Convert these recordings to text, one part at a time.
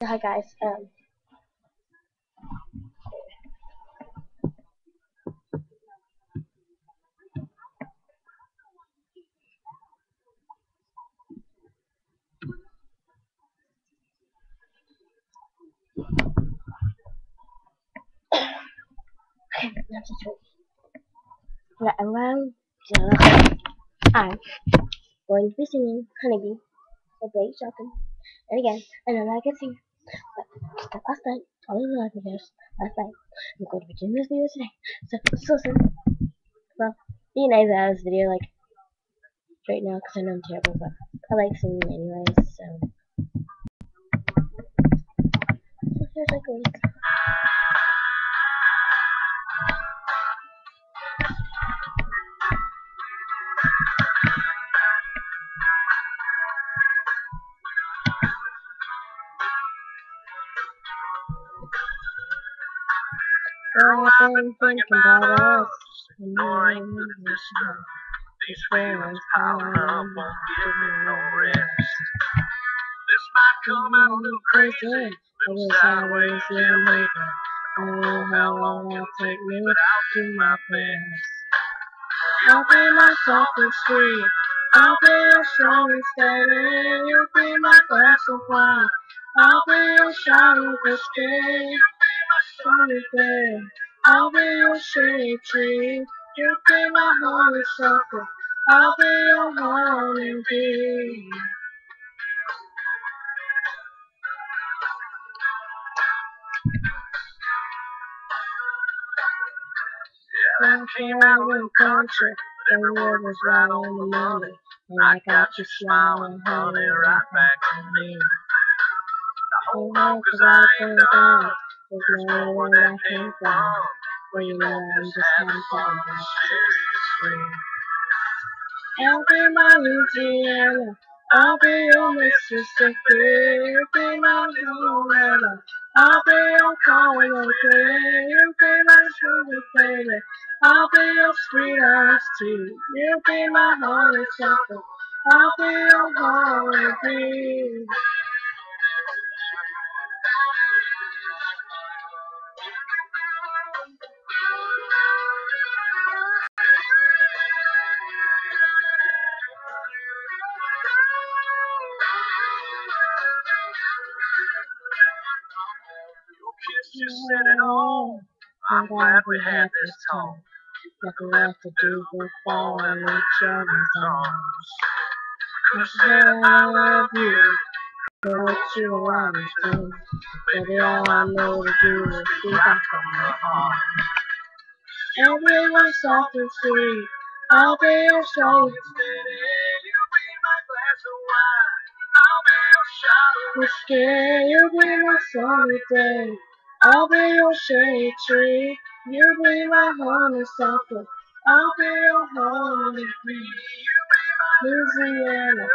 Hi guys. Um, okay, that's it. Right, to, I'm going to be singing Honeybee by Blake Shelton. And again, I know I can but like last night, all of the live videos last night, I'm going to be doing this video today. So just listen. Well, be nice out of this video, like, right now, because I know I'm terrible, but I like singing anyways, so. So here's like a I've been thinking about us in this house. These feelings piling up won't give me no rest. This might come out a little crazy, yeah, maybe. I don't know how long it'll take me, but I'll do my best. I'll be myself and sweet. I'll be your strong and steady. You'll be my glass of wine. I'll be your shadow whiskey. Day. I'll be your shade tree. You'll be my honeysuckle. I'll be your honeybee. I came out of the country, every word was right on the money. And I got you smiling, honey, right back to me. Oh. There's no that from. Well, you fun. I'll be my Louisiana. I'll be your Mississippi. My Louisiana. I'll be your. You'll be my sugar baby. I'll be your sweet iced tea. You'll be my honeysuckle. I'll be your. Just said it all. I'm glad we had this talk. Nothing left to do but fall in each other's arms. Have I love you. For what you always do. Baby, all I know to do is be back on my heart. Everyone's soft and sweet. I'll be your soul. You'll be my glass of wine. I'll be your shot of Whiskey, you'll be my sunny day. I'll be your shade tree. You'll be my honeysuckle. I'll be your honeybee. Louisiana.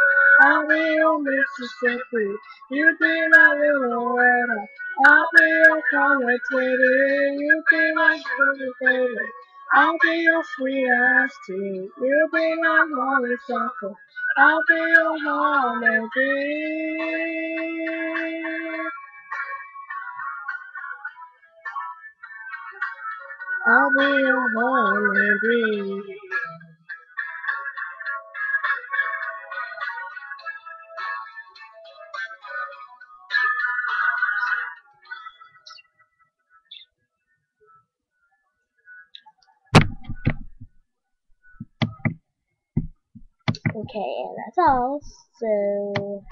I'll be your Mississippi. You be my little Loretta. I'll be your Conway Twitty. You be my sugar baby. I'll be your sweet iced tea. You be my honeysuckle. I'll be your honeybee. I'll be your honeybee. Okay, and that's all. So